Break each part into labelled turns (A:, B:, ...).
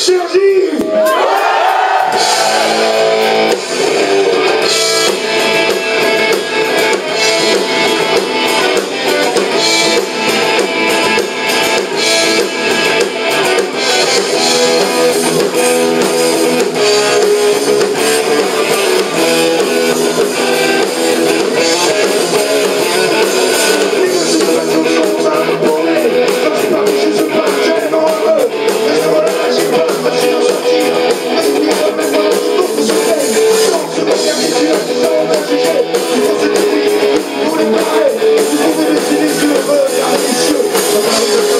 A: Serginho! Sergi Ils ont toujours des problèmes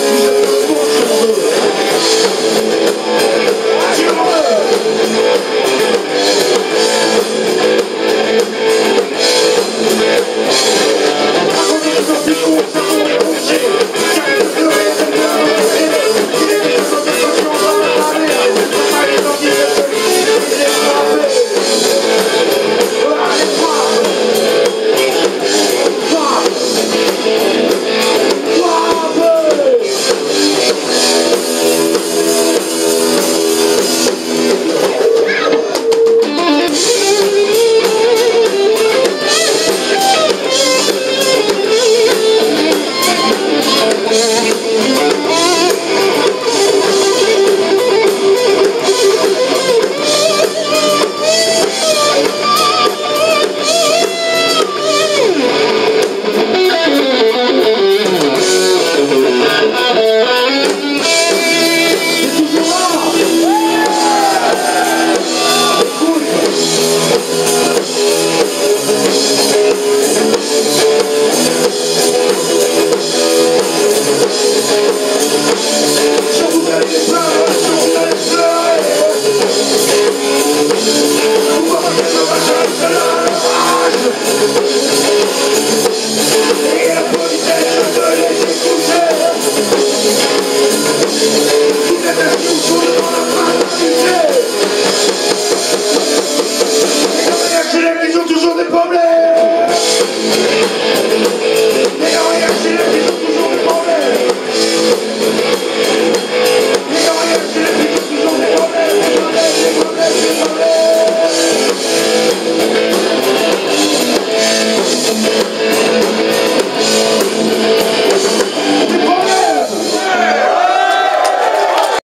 A: Et on les